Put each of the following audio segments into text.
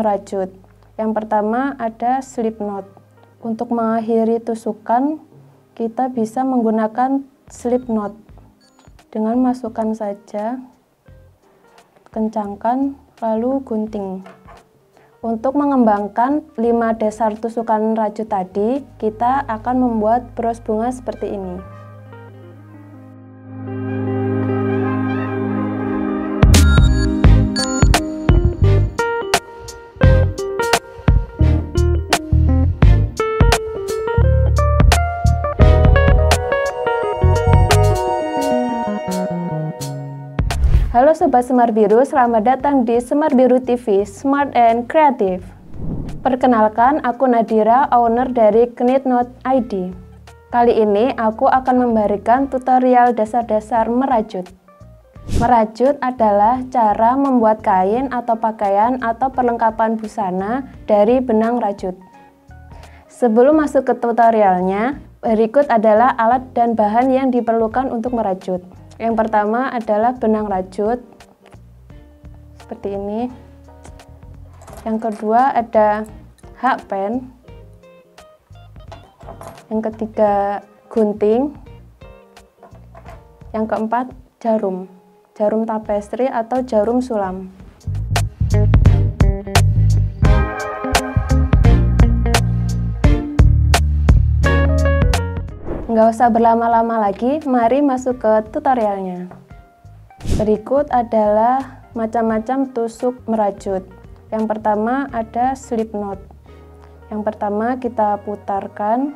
merajut. Yang pertama ada slip knot. Untuk mengakhiri tusukan, kita bisa menggunakan slip knot. Dengan masukkan saja, kencangkan, lalu gunting. Untuk mengembangkan 5 dasar tusukan rajut tadi, kita akan membuat bros bunga seperti ini. Sobat Semar Biru, selamat datang di Semar Biru TV, Smart and Creative. Perkenalkan, aku Nadira, owner dari Knit Note ID. Kali ini aku akan memberikan tutorial dasar-dasar merajut. Merajut adalah cara membuat kain atau pakaian atau perlengkapan busana dari benang rajut. Sebelum masuk ke tutorialnya, berikut adalah alat dan bahan yang diperlukan untuk merajut. Yang pertama adalah benang rajut seperti ini. Yang kedua ada hak pen. Yang ketiga gunting. Yang keempat jarum. Jarum tapestri atau jarum sulam. Nggak usah berlama-lama lagi, mari masuk ke tutorialnya. Berikut adalah macam-macam tusuk merajut. Yang pertama ada slip knot. Yang pertama kita putarkan,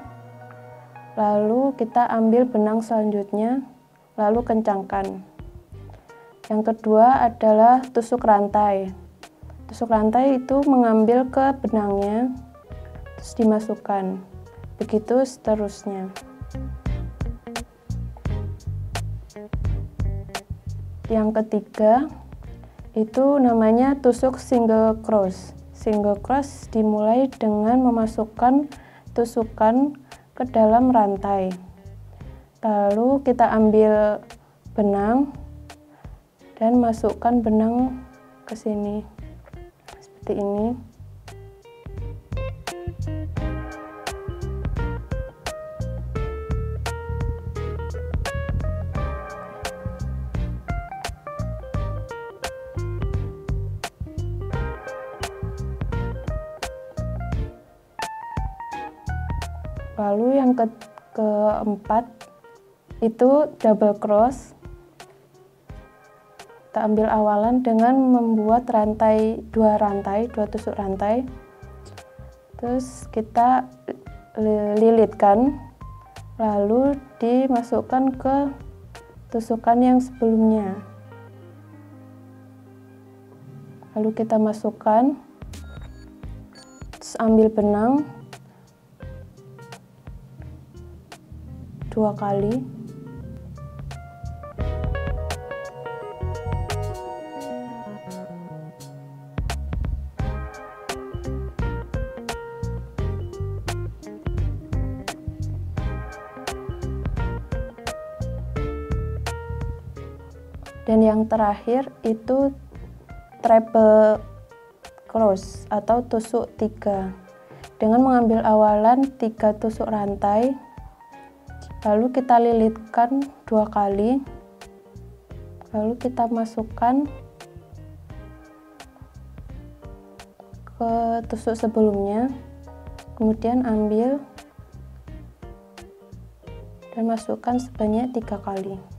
lalu kita ambil benang selanjutnya, lalu kencangkan. Yang kedua adalah tusuk rantai. Tusuk rantai itu mengambil ke benangnya, terus dimasukkan. Begitu seterusnya. Yang ketiga itu namanya tusuk single cross. Single cross dimulai dengan memasukkan tusukan ke dalam rantai. Lalu kita ambil benang dan masukkan benang ke sini. Seperti ini. Lalu yang ke keempat itu double cross. Kita ambil awalan dengan membuat rantai dua rantai dua tusuk rantai. Terus kita lilitkan lalu dimasukkan ke tusukan yang sebelumnya. Lalu kita masukkan terus ambil benang dua kali. Dan yang terakhir itu treble cross atau tusuk tiga. Dengan mengambil awalan tiga tusuk rantai lalu kita lilitkan dua kali. Lalu kita masukkan ke tusuk sebelumnya. Kemudian ambil dan masukkan sebanyak tiga kali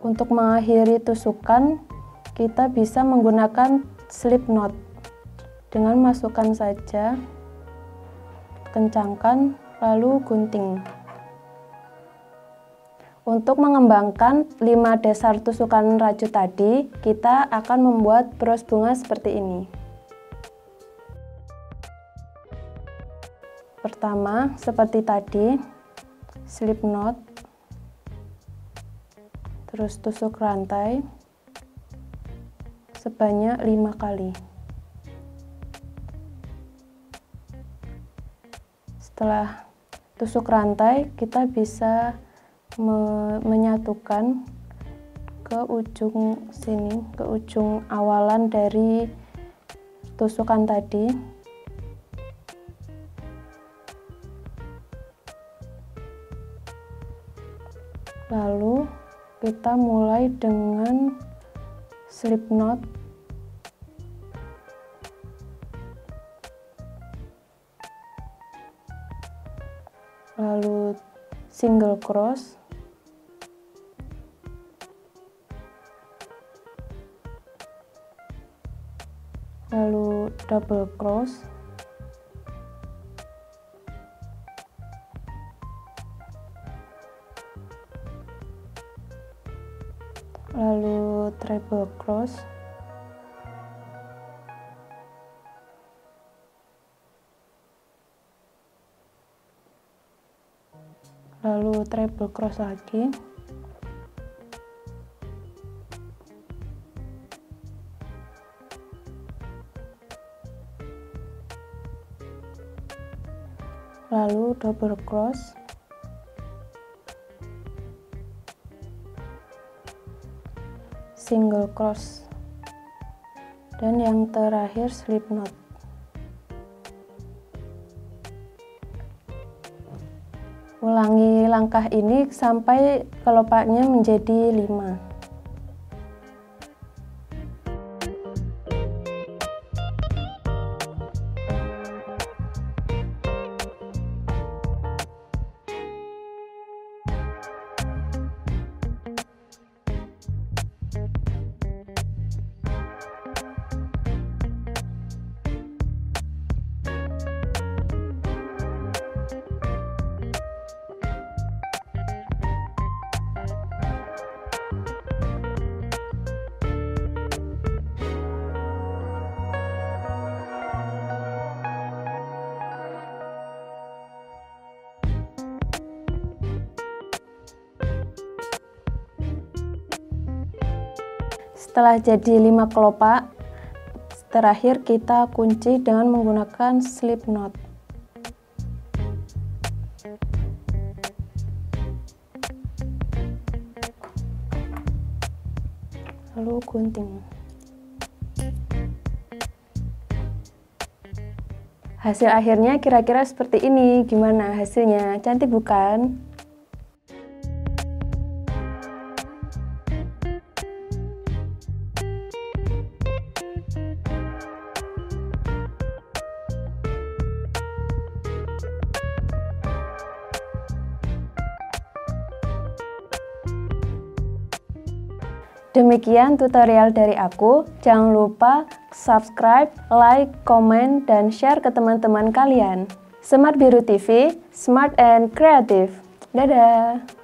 Untuk mengakhiri tusukan, kita bisa menggunakan slip knot. Dengan masukkan saja, kencangkan, lalu gunting. Untuk mengembangkan 5 dasar tusukan rajut tadi, kita akan membuat bros bunga seperti ini. Pertama, seperti tadi, slip knot terus tusuk rantai sebanyak lima kali. Setelah tusuk rantai, kita bisa me menyatukan ke ujung sini, ke ujung awalan dari tusukan tadi. Lalu kita mulai dengan slip knot lalu single cross. Lalu double cross lalu treble cross. Lalu treble cross lagi. Lalu double cross single cross dan yang terakhir slip knot Ulangi langkah ini sampai kelopaknya menjadi 5. Setelah jadi 5 kelopak, terakhir kita kunci dengan menggunakan slip knot. Lalu gunting. Hasil akhirnya kira-kira seperti ini. Gimana hasilnya? Cantik bukan? Demikian tutorial dari aku. Jangan lupa subscribe, like, komen, dan share ke teman-teman kalian. Smart Biru TV, smart and creative. Dadah!